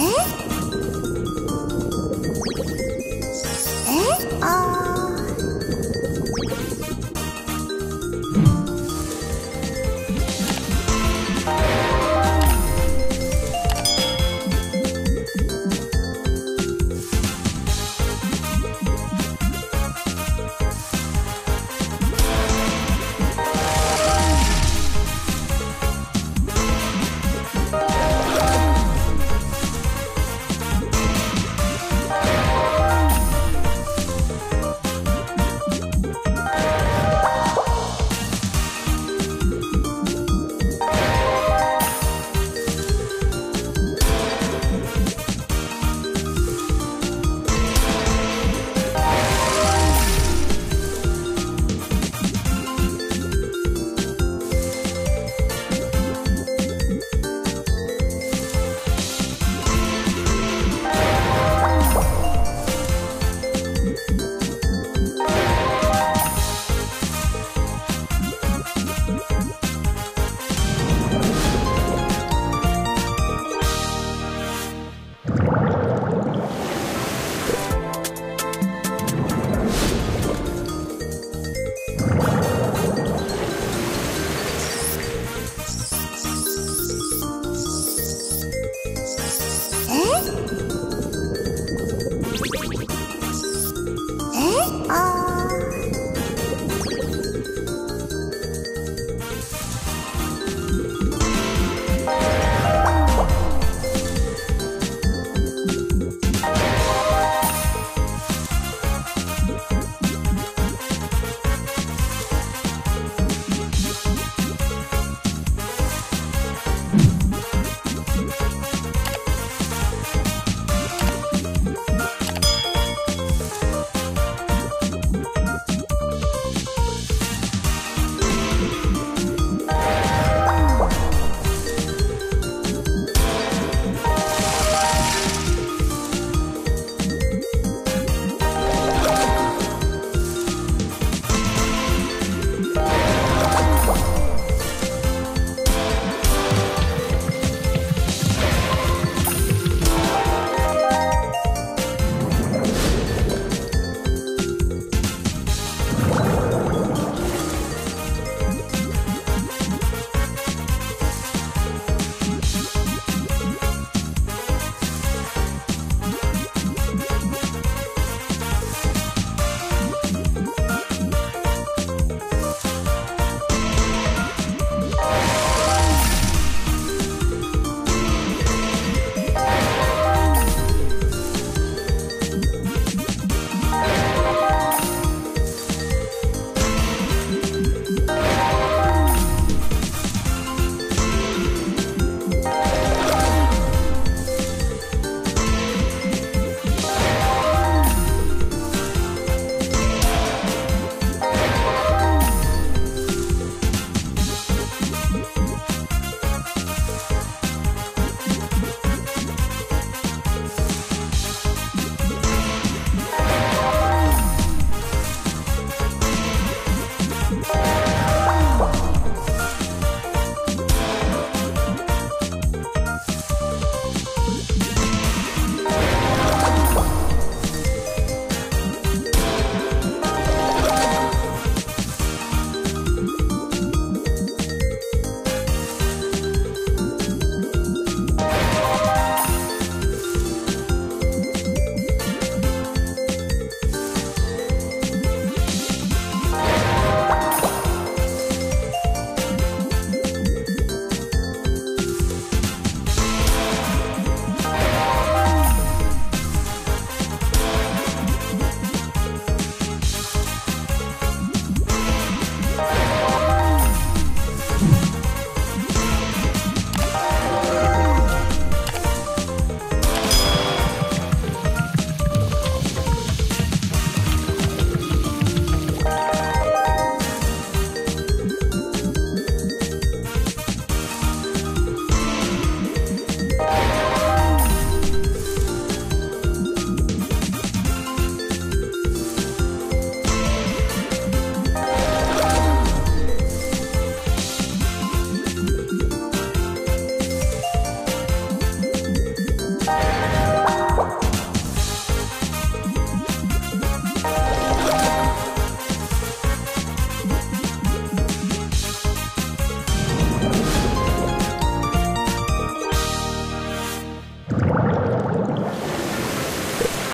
Huh?